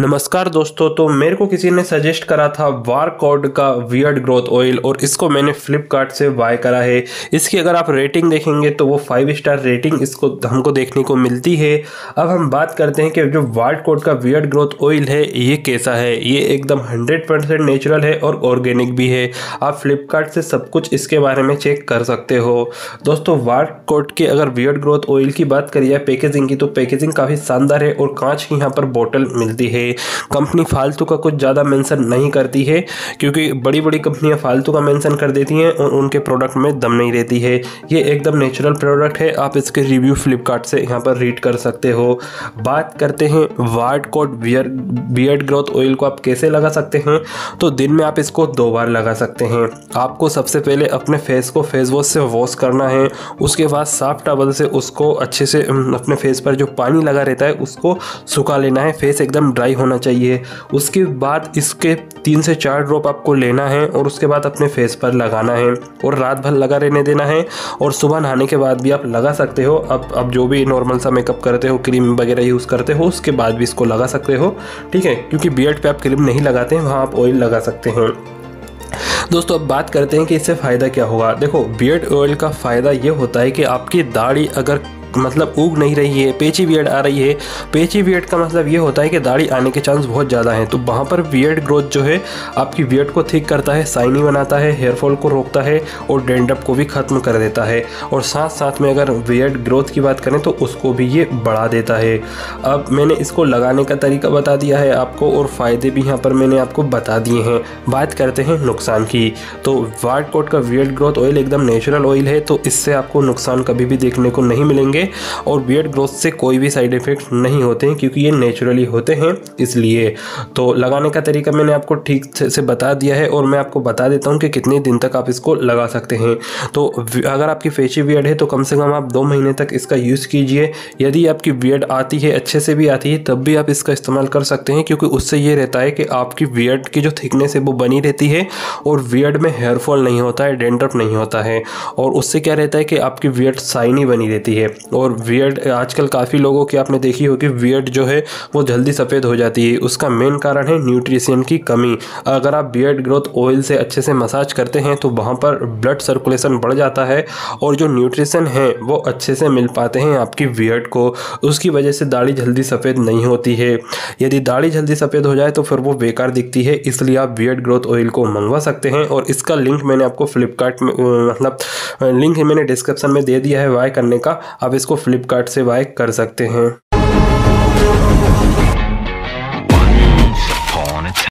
नमस्कार दोस्तों तो मेरे को किसी ने सजेस्ट करा था वार कॉड का वियर्ड ग्रोथ ऑयल और इसको मैंने फ्लिपकार्ट से बाय करा है। इसकी अगर आप रेटिंग देखेंगे तो वो फाइव स्टार रेटिंग इसको, हमको देखने को मिलती है। अब हम बात करते हैं कि जो वार्ड कोड का वियर्ड ग्रोथ ऑयल है, ये कैसा है? ये एकदम हंड्रेड परसेंट नेचुरल है और ऑर्गेनिक भी है। आप फ्लिपकार्ट से सब कुछ इसके बारे में चेक कर सकते हो। दोस्तों वार्ड कोड के अगर वियर्ड ग्रोथ ऑयल की बात करिए पैकेजिंग की तो पैकेजिंग काफ़ी शानदार है और कांच की यहाँ पर बॉटल मिलती है। कंपनी फालतू का कुछ ज़्यादा मेंशन नहीं करती है, क्योंकि बड़ी बड़ी कंपनियाँ फालतू का मेंशन कर देती हैं और उनके प्रोडक्ट में दम नहीं रहती है। ये एकदम नेचुरल प्रोडक्ट है, आप इसके रिव्यू फ्लिपकार्ट से यहाँ पर रीड कर सकते हो। बात करते हैं ward code beard, beard growth oil को आप कैसे लगा सकते हैं तो दिन में आप इसको दो बार लगा सकते हैं। आपको सबसे पहले अपने फेस को फेस वॉश से वॉश करना है, उसके बाद साफ़ टबल से उसको अच्छे से अपने फेस पर जो पानी लगा रहता है, उसको सुखा लेना है। फेस एकदम ड्राई होना चाहिए। उसके बाद इसके तीन से चार ड्रॉप आपको लेना है और उसके बाद अपने फेस पर लगाना है और रात भर लगा रहने देना है और सुबह नहाने के बाद भी आप लगा सकते हो। अब अब जो भी नॉर्मल सा मेकअप करते हो क्रीम वगैरह यूज़ करते हो, उसके बाद भी इसको लगा सकते हो। ठीक है? क्योंकि बियर्ड पे आप क्रीम नहीं लगाते हैं, वहाँ आप ऑयल लगा सकते हैं। दोस्तों, अब बात करते हैं कि इससे फ़ायदा क्या होगा। देखो बियर्ड ऑयल का फ़ायदा ये होता है कि आपकी दाढ़ी अगर मतलब उग नहीं रही है, पेची बियड आ रही है। पेची बियड का मतलब ये होता है कि दाढ़ी आने के चांस बहुत ज़्यादा हैं। तो वहाँ पर बियड ग्रोथ जो है, आपकी बियड को थिक करता है, साइनी बनाता है हेयरफॉल को रोकता है और डेंडअप को भी ख़त्म कर देता है। और साथ साथ में अगर बियड ग्रोथ की बात करें तो उसको भी ये बढ़ा देता है। अब मैंने इसको लगाने का तरीका बता दिया है आपको और फ़ायदे भी यहाँ पर मैंने आपको बता दिए हैं। बात करते हैं नुकसान की। तो वार्ड कोट का बियड ग्रोथ ऑयल एकदम नेचुरल ऑयल है तो इससे आपको नुकसान कभी भी देखने को नहीं मिलेंगे। और बियड ग्रोथ से कोई भी साइड इफ़ेक्ट नहीं होते हैं, क्योंकि ये नेचुरली होते हैं, इसलिए। तो लगाने का तरीका मैंने आपको ठीक से बता दिया है और मैं आपको बता देता हूँ कि कितने दिन तक आप इसको लगा सकते हैं। तो अगर आपकी फेची बियड है तो कम से कम आप दो महीने तक इसका यूज़ कीजिए। यदि आपकी बियड आती है, अच्छे से भी आती है, तब भी आप इसका इस्तेमाल कर सकते हैं, क्योंकि उससे ये रहता है कि आपकी बियड की जो थिकनेस है, वो बनी रहती है और बियड में हेयरफॉल नहीं होता है डेंड्रफ नहीं होता है। और उससे क्या रहता है कि आपकी बियड साइनी बनी रहती है। और वियर्ड आजकल काफ़ी लोगों की आपने देखी होगी वियर्ड जो है, वो जल्दी सफ़ेद हो जाती है। उसका मेन कारण है न्यूट्रिशन की कमी। अगर आप बियर्ड ग्रोथ ऑयल से अच्छे से मसाज करते हैं तो वहाँ पर ब्लड सर्कुलेशन बढ़ जाता है और जो न्यूट्रिशन है, वो अच्छे से मिल पाते हैं आपकी वियर्ड को। उसकी वजह से दाढ़ी जल्दी सफ़ेद नहीं होती है। यदि दाढ़ी जल्दी सफ़ेद हो जाए तो फिर वो बेकार दिखती है, इसलिए आप बियर्ड ग्रोथ ऑयल को मंगवा सकते हैं। और इसका लिंक मैंने आपको फ्लिपकार्ट में मतलब लिंक मैंने डिस्क्रिप्शन में दे दिया है वाई करने का। आप इसको फ्लिपकार्ट से बाय कर सकते हैं।